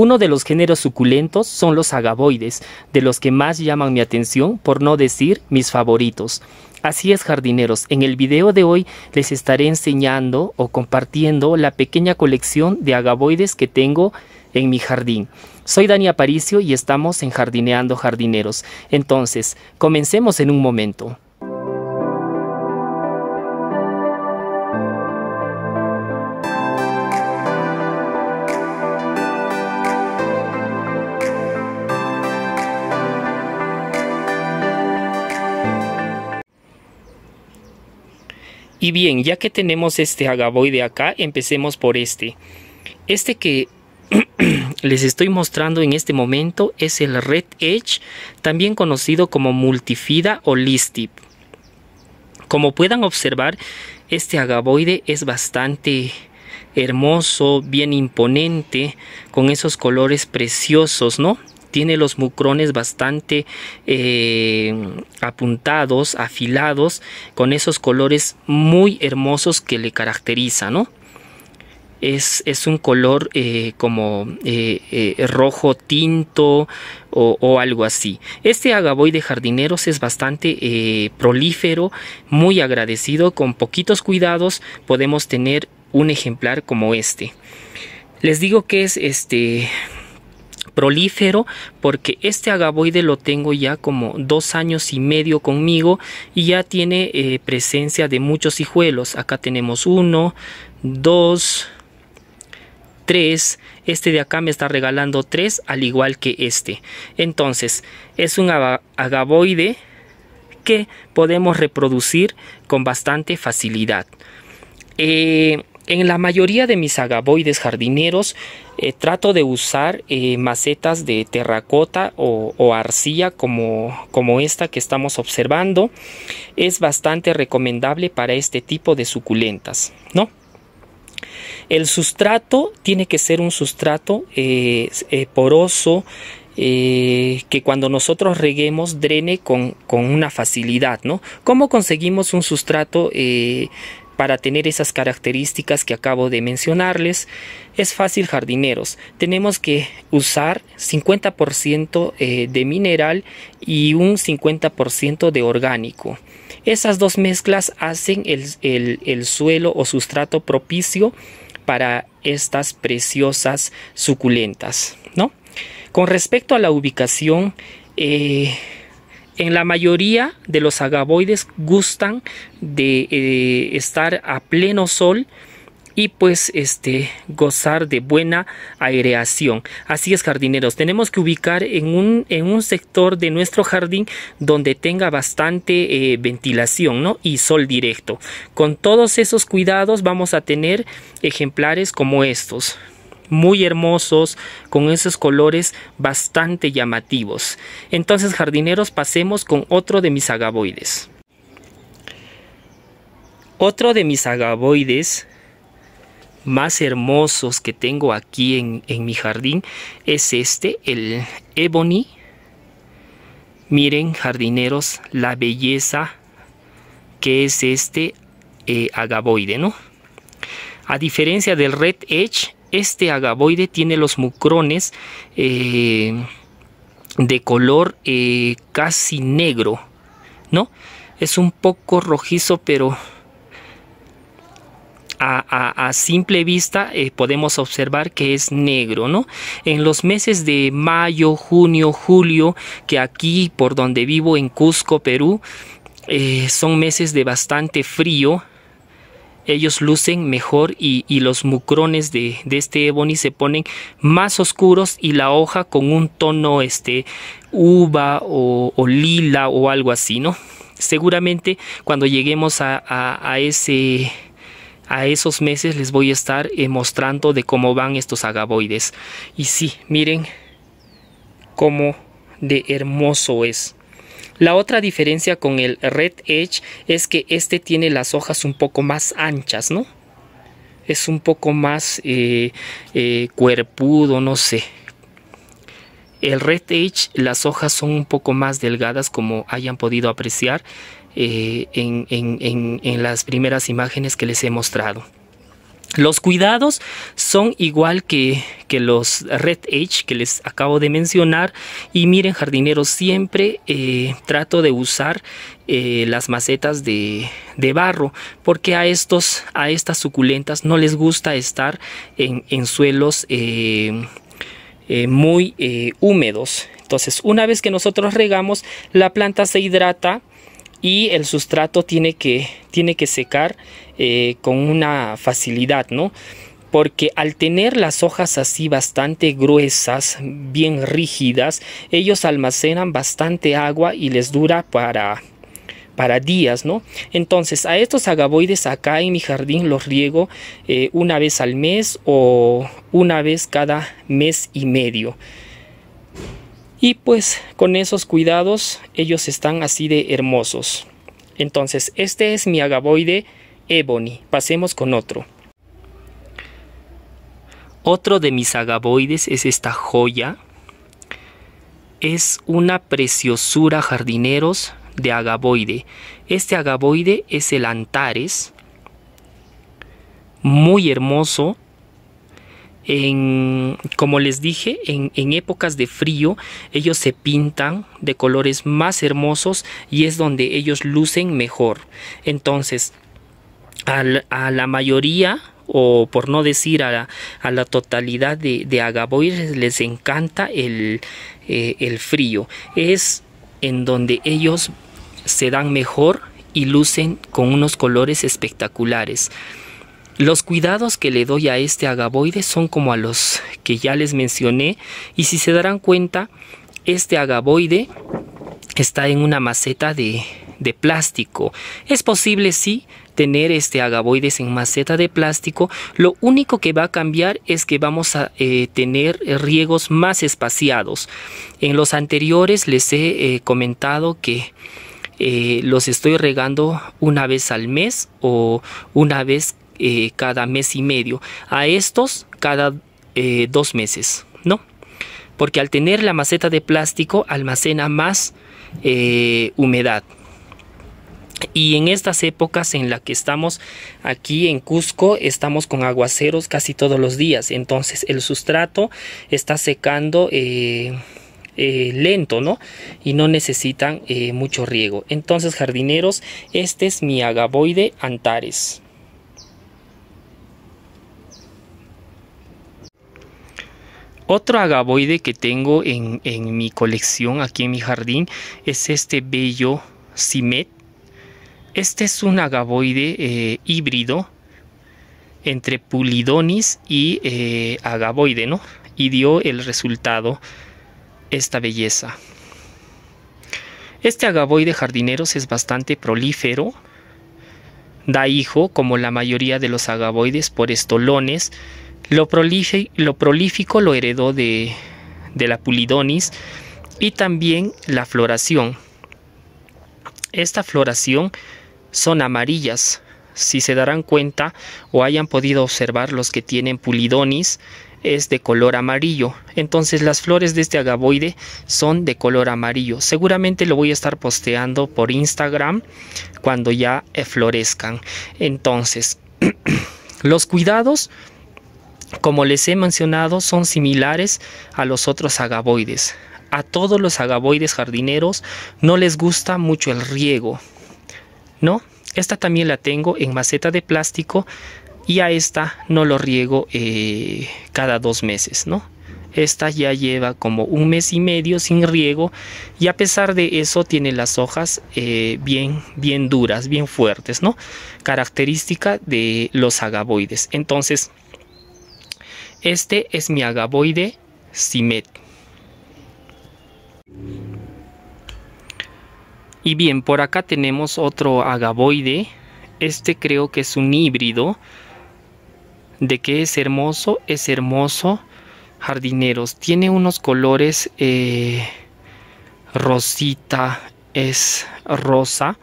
Uno de los géneros suculentos son los agavoides, de los que más llaman mi atención, por no decir mis favoritos. Así es, jardineros, en el video de hoy les estaré enseñando o compartiendo la pequeña colección de agavoides que tengo en mi jardín. Soy Dani Aparicio y estamos en Jardineando Jardineros. Entonces, comencemos en un momento. Y bien, ya que tenemos este agavoide acá, empecemos por este. Este que les estoy mostrando en este momento es el Red Edge, también conocido como Multifida o Listip. Como puedan observar, este agavoide es bastante hermoso, bien imponente, con esos colores preciosos, ¿no? Tiene los mucrones bastante eh, apuntados, afilados, con esos colores muy hermosos que le caracterizan, ¿no? Es, es, un color eh, como eh, rojo tinto o, o, algo así. Este agavoide jardineros es bastante prolífero, muy agradecido, con poquitos cuidados podemos tener un ejemplar como este. Les digo que es este prolífero porque este agavoide lo tengo ya como dos años y medio conmigo y ya tiene eh, presencia de muchos hijuelos. Acá tenemos uno dos tres. Este de acá me está regalando tres al igual que este. Entonces es un agavoide que podemos reproducir con bastante facilidad. Eh, en la mayoría de mis agavoides jardineros eh, trato de usar eh, macetas de terracota o, arcilla como, como esta que estamos observando. Es bastante recomendable para este tipo de suculentas, ¿no? El sustrato tiene que ser un sustrato eh, poroso, que cuando nosotros reguemos drene con, con, una facilidad, ¿no? ¿Cómo conseguimos un sustrato para tener esas características que acabo de mencionarles. Es fácil jardineros. Tenemos que usar 50% eh, de mineral y un 50% de orgánico. Esas dos mezclas hacen el, suelo o sustrato propicio para estas preciosas suculentas. ¿no? Con respecto a la ubicación, eh, en la mayoría de los agavoides gustan de eh, estar a pleno sol y pues este gozar de buena aireación. Así es, jardineros, tenemos que ubicar en un, en un sector de nuestro jardín donde tenga bastante eh, ventilación ¿no? y sol directo. Con todos esos cuidados vamos a tener ejemplares como estos muy hermosos, con esos colores bastante llamativos. Entonces, jardineros, pasemos con otro de mis agavoides. Otro de mis agavoides más hermosos que tengo aquí en, mi jardín es este, el Ebony. Miren, jardineros, la belleza que es este eh, agavoide, ¿no? A diferencia del Red Edge, este agavoide tiene los mucrones eh, de color eh, casi negro, ¿no? Es un poco rojizo, pero a, simple vista eh, podemos observar que es negro, ¿no? En los meses de mayo, junio, julio, que aquí por donde vivo en Cusco, Perú, son meses de bastante frío, ellos lucen mejor y, los mucrones de, este ebony se ponen más oscuros y la hoja con un tono este uva o, lila o algo así, ¿no? Seguramente cuando lleguemos a, ese a esos meses les voy a estar eh, mostrando de cómo van estos agavoides. Y sí, miren cómo de hermoso es. La otra diferencia con el Red Edge es que este tiene las hojas un poco más anchas, ¿no? Es un poco más eh, eh, cuerpudo, no sé. El Red Edge, las hojas son un poco más delgadas como hayan podido apreciar eh, en, en las primeras imágenes que les he mostrado. Los cuidados son igual que, que, los Red Edge que les acabo de mencionar. Y miren jardineros siempre eh, trato de usar eh, las macetas de, de, barro porque a estos a estas suculentas no les gusta estar en, en suelos eh, muy húmedos. Entonces una vez que nosotros regamos la planta se hidrata y el sustrato tiene que, tiene que secar eh, con una facilidad, ¿no? Porque al tener las hojas así bastante gruesas, bien rígidas, ellos almacenan bastante agua y les dura para, para días, ¿no? Entonces a estos agaboides acá en mi jardín los riego eh, una vez al mes o una vez cada mes y medio. Y pues con esos cuidados ellos están así de hermosos. Entonces este es mi agaboide ebony. Pasemos con otro. Otro de mis agaboides es esta joya. Es una preciosura jardineros de agaboide. Este agaboide es el Antares. Muy hermoso como les dije, en, épocas de frío ellos se pintan de colores más hermosos y es donde ellos lucen mejor. Entonces, a la, mayoría o por no decir a la, totalidad de, de les encanta eh, el frío. Es en donde ellos se dan mejor y lucen con unos colores espectaculares. Los cuidados que le doy a este agaboide son como a los que ya les mencioné y si se darán cuenta, este agaboide está en una maceta de, plástico. Es posible, sí, tener este agaboides en maceta de plástico. Lo único que va a cambiar es que vamos a eh, tener riegos más espaciados. En los anteriores les he eh, comentado que eh, los estoy regando una vez al mes o una vez eh, cada mes y medio, a estos cada eh, dos meses, ¿no? Porque al tener la maceta de plástico almacena más eh, humedad. Y en estas épocas en las que estamos aquí en Cusco, estamos con aguaceros casi todos los días. Entonces el sustrato está secando lento, ¿no? Y no necesitan mucho riego. Entonces, jardineros, este es mi agaboide Antares. Otro agaboide que tengo en, mi colección aquí en mi jardín es este bello cimet. Este es un agaboide eh, híbrido entre pulidonis y eh, agaboide, ¿no? Y dio el resultado esta belleza. Este agaboide jardineros es bastante prolífero. Da hijo, como la mayoría de los agaboides, por estolones lo, prolífico lo heredó de, la pulidonis y también la floración. Esta floración son amarillas. Si se darán cuenta o hayan podido observar los que tienen pulidonis, es de color amarillo. Entonces las flores de este agaboide son de color amarillo. Seguramente lo voy a estar posteando por Instagram cuando ya florezcan. Entonces, los cuidados como les he mencionado, son similares a los otros agaboides. A todos los agaboides jardineros no les gusta mucho el riego, ¿no? Esta también la tengo en maceta de plástico y a esta no lo riego eh, cada dos meses, ¿no? Esta ya lleva como un mes y medio sin riego y a pesar de eso tiene las hojas eh, bien, bien duras, bien fuertes, ¿no? Característica de los agaboides. Entonces, este es mi agaboide Simet. Y bien, por acá tenemos otro agaboide. Este creo que es un híbrido. ¿De qué es hermoso? Es hermoso. Jardineros. Tiene unos colores eh, rosita. Es rosa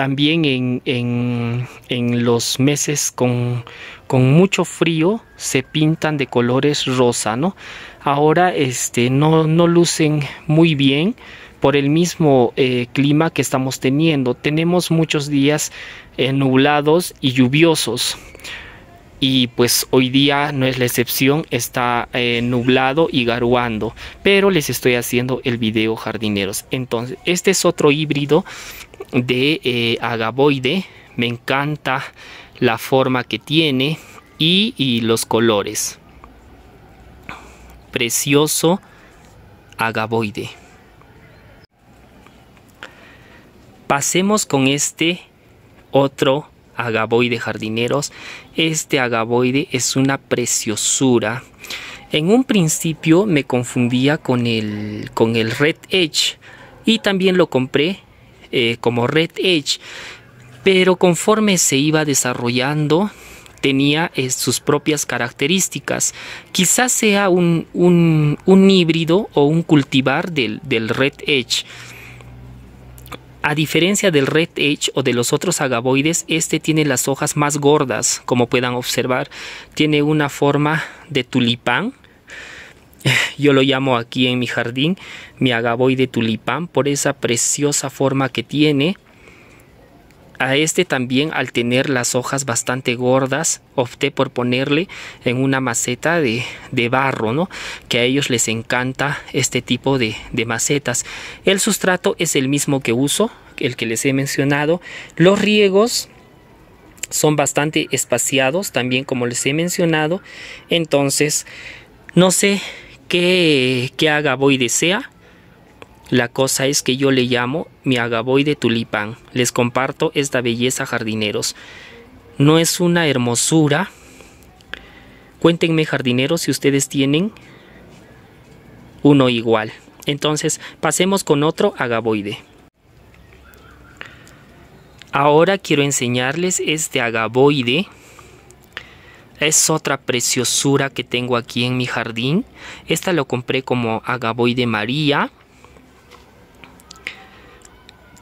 también en, los meses con, mucho frío se pintan de colores rosa, ¿no? Ahora este, no, no lucen muy bien por el mismo eh, clima que estamos teniendo. Tenemos muchos días eh, nublados y lluviosos. Y pues hoy día no es la excepción, está eh, nublado y garuando, pero les estoy haciendo el video jardineros. Entonces, este es otro híbrido de eh, agaboide, me encanta la forma que tiene y, los colores. Precioso agaboide. Pasemos con este otro agaboide jardineros. Este agaboide es una preciosura. En un principio me confundía con el, con el Red Edge y también lo compré eh, como Red Edge. Pero conforme se iba desarrollando tenía eh, sus propias características. Quizás sea un, un, híbrido o un cultivar del, del Red Edge. A diferencia del Red Edge o de los otros agaboides, este tiene las hojas más gordas, como puedan observar. Tiene una forma de tulipán. Yo lo llamo aquí en mi jardín mi agaboide tulipán por esa preciosa forma que tiene. A este también al tener las hojas bastante gordas opté por ponerle en una maceta de, barro, ¿no? Que a ellos les encanta este tipo de, de macetas. El sustrato es el mismo que uso, el que les he mencionado. Los riegos son bastante espaciados también como les he mencionado. Entonces no sé qué, qué agaboide sea la cosa es que yo le llamo mi agaboide tulipán. Les comparto esta belleza jardineros. No es una hermosura. Cuéntenme jardineros si ustedes tienen uno igual. Entonces pasemos con otro agaboide. Ahora quiero enseñarles este agaboide. Es otra preciosura que tengo aquí en mi jardín. Esta lo compré como agaboide María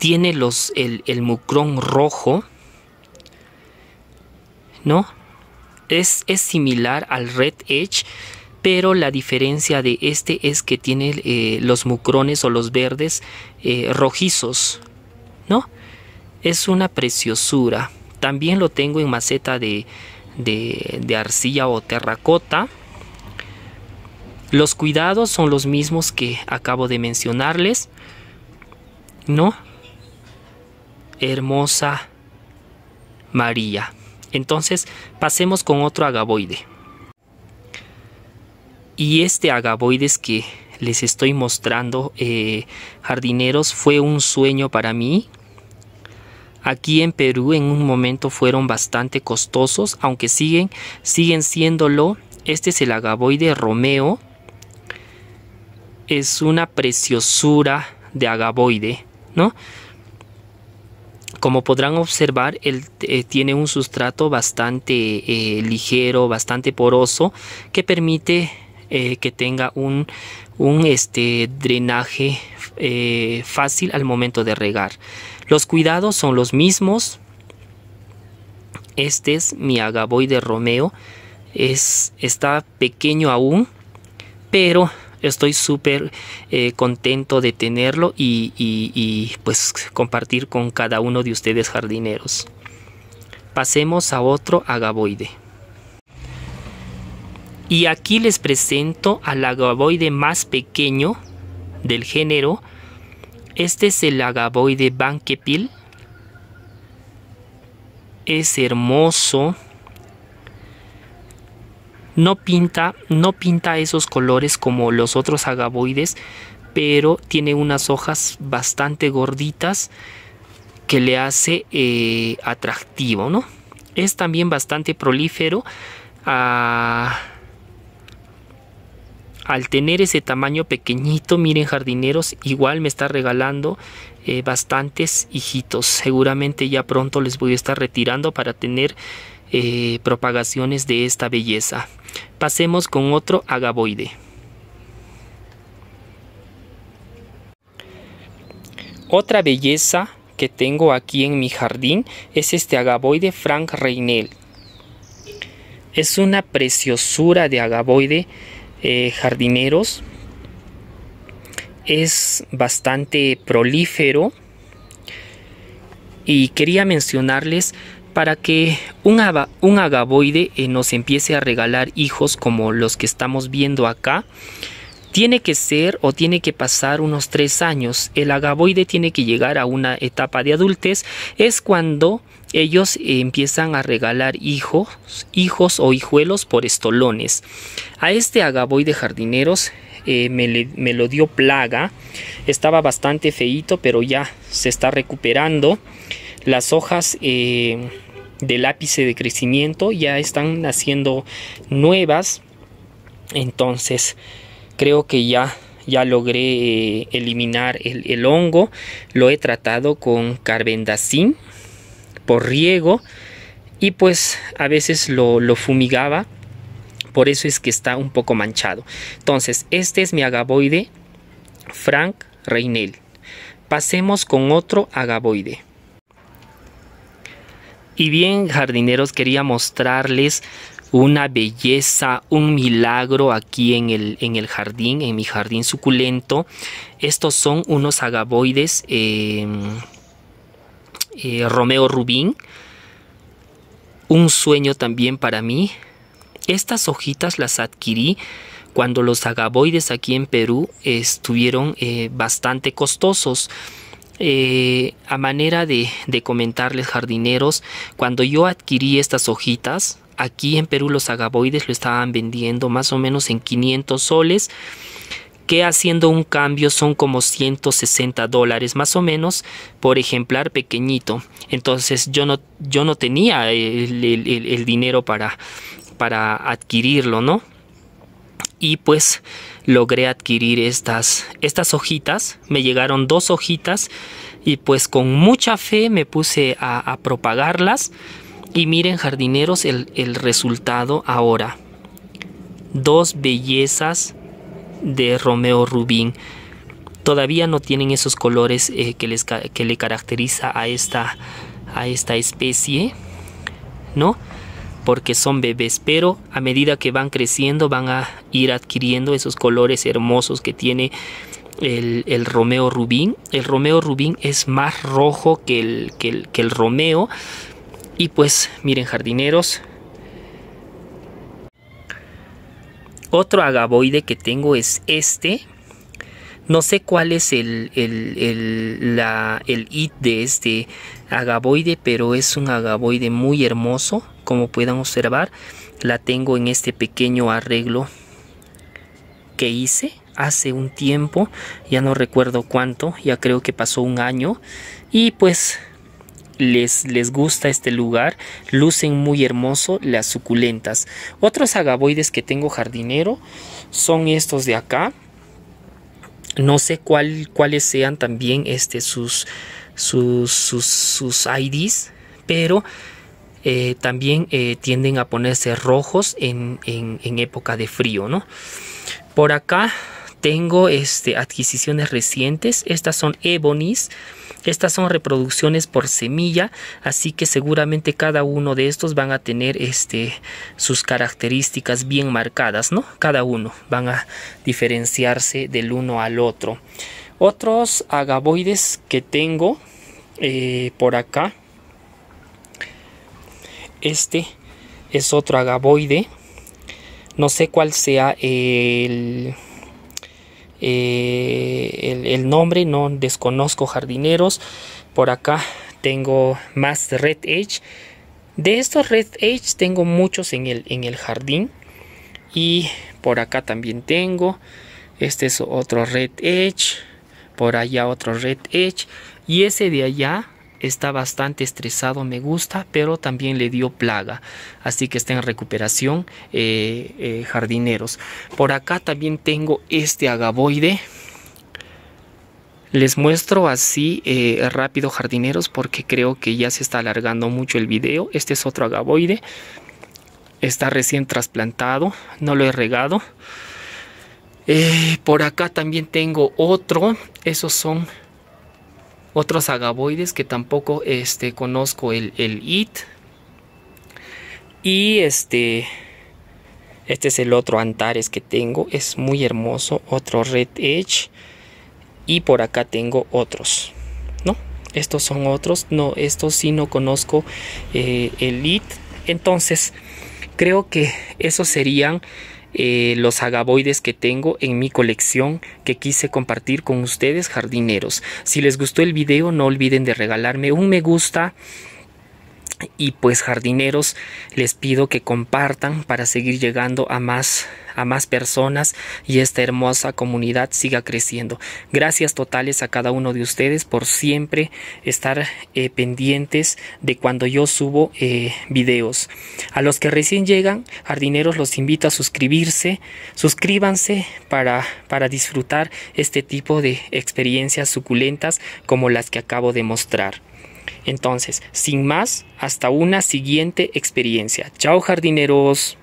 tiene los, el, el mucrón rojo, ¿no? Es, es, similar al Red Edge, pero la diferencia de este es que tiene eh, los mucrones o los verdes eh, rojizos, ¿no? Es una preciosura. También lo tengo en maceta de, de, de arcilla o terracota. Los cuidados son los mismos que acabo de mencionarles, ¿no? Hermosa María. Entonces pasemos con otro agaboide. Y este agaboides que les estoy mostrando, eh, jardineros, fue un sueño para mí. Aquí en Perú en un momento fueron bastante costosos, aunque siguen, siguen siéndolo. Este es el agaboide Romeo. Es una preciosura de agaboide, ¿no? Como podrán observar, él eh, tiene un sustrato bastante eh, ligero, bastante poroso, que permite eh, que tenga un, un este, drenaje fácil al momento de regar. Los cuidados son los mismos. Este es mi agaboide Romeo. Es, está pequeño aún, pero estoy súper eh, contento de tenerlo y, pues compartir con cada uno de ustedes jardineros. Pasemos a otro agaboide. Y aquí les presento al agaboide más pequeño del género. Este es el agaboide Bankepil. Es hermoso no pinta, no pinta esos colores como los otros agaboides, pero tiene unas hojas bastante gorditas que le hace eh, atractivo, ¿no? Es también bastante prolífero. Ah, al tener ese tamaño pequeñito, miren jardineros, igual me está regalando eh, bastantes hijitos. Seguramente ya pronto les voy a estar retirando para tener eh, propagaciones de esta belleza. Pasemos con otro agaboide. Otra belleza que tengo aquí en mi jardín es este agaboide Frank Reinel. Es una preciosura de agaboide eh, jardineros. Es bastante prolífero. Y quería mencionarles para que un, agaboide eh, nos empiece a regalar hijos como los que estamos viendo acá, tiene que ser o tiene que pasar unos tres años. El agaboide tiene que llegar a una etapa de adultez. Es cuando ellos empiezan a regalar hijos, hijos o hijuelos por estolones. A este agaboide jardineros eh, me, lo dio plaga. Estaba bastante feito, pero ya se está recuperando. Las hojas eh, del ápice de crecimiento ya están naciendo nuevas. Entonces, creo que ya ya logré eh, eliminar el, hongo. Lo he tratado con carbendazim por riego y pues a veces lo, lo, fumigaba. Por eso es que está un poco manchado. Entonces este es mi agaboide Frank Reinel. Pasemos con otro agaboide y bien jardineros quería mostrarles una belleza, un milagro aquí en el, en el jardín, en mi jardín suculento. Estos son unos agaboides em, eh, Romeo Rubín. Un sueño también para mí. Estas hojitas las adquirí cuando los agaboides aquí en Perú estuvieron eh, bastante costosos. Eh, a manera de, comentarles jardineros, cuando yo adquirí estas hojitas, Aquí en Perú los agaboides lo estaban vendiendo más o menos en 500 soles que haciendo un cambio son como 160 dólares más o menos por ejemplar pequeñito. Entonces yo no, yo no tenía el, dinero para, para adquirirlo, ¿no? Y pues logré adquirir estas, estas hojitas. Me llegaron dos hojitas y pues con mucha fe me puse a, propagarlas y miren jardineros el, resultado ahora. Dos bellezas de Romeo Rubín. Todavía no tienen esos colores eh, que, les, que le caracteriza a esta, a esta especie, ¿no? Porque son bebés, pero a medida que van creciendo van a ir adquiriendo esos colores hermosos que tiene el, el Romeo Rubín. El Romeo Rubín es más rojo que el, que el, el Romeo, y pues miren jardineros. Otro agaboide que tengo es este. No sé cuál es el, el, la, el it de este agaboide, pero es un agaboide muy hermoso, como puedan observar. La tengo en este pequeño arreglo que hice hace un tiempo, ya no recuerdo cuánto, ya creo que pasó un año. Y pues les, les gusta este lugar, lucen muy hermoso las suculentas. Otros agaboides que tengo jardinero son estos de acá. No sé cuál, cuáles sean también este, sus, sus, sus, IDs, pero eh, también eh, tienden a ponerse rojos en, en, época de frío, ¿no? Por acá tengo este, adquisiciones recientes. Estas son Ebonis. Estas son reproducciones por semilla, así que seguramente cada uno de estos van a tener este, sus características bien marcadas, ¿no? Cada uno van a diferenciarse del uno al otro. Otros agaboides que tengo eh, por acá. Este es otro agaboide. No sé cuál sea el eh, el, nombre no desconozco jardineros. Por acá tengo más red edge. De estos red edge tengo muchos en el, en el jardín. Y por acá también tengo. Este es otro red edge. Por allá otro red edge. Y ese de allá está bastante estresado, me gusta, pero también le dio plaga, así que está en recuperación eh, eh, jardineros. Por acá también tengo este agaboide. Les muestro así eh, rápido jardineros porque creo que ya se está alargando mucho el video. Este es otro agaboide. Está recién trasplantado, no lo he regado. por acá también tengo otro. Esos son otros agaboides que tampoco este, conozco el, el IT. Y este, este es el otro Antares que tengo, es muy hermoso, otro Red Edge. Y por acá tengo otros, ¿no? estos son otros no estos sí no conozco eh, el lead entonces creo que esos serían eh, los agaboides que tengo en mi colección que quise compartir con ustedes jardineros. Si les gustó el video no olviden de regalarme un me gusta y pues jardineros les pido que compartan para seguir llegando a más a más personas y esta hermosa comunidad siga creciendo. Gracias totales a cada uno de ustedes por siempre estar eh, pendientes de cuando yo subo eh, videos. A los que recién llegan jardineros los invito a suscribirse. Suscríbanse para para disfrutar este tipo de experiencias suculentas como las que acabo de mostrar entonces, sin más, hasta una siguiente experiencia. Chao jardineros.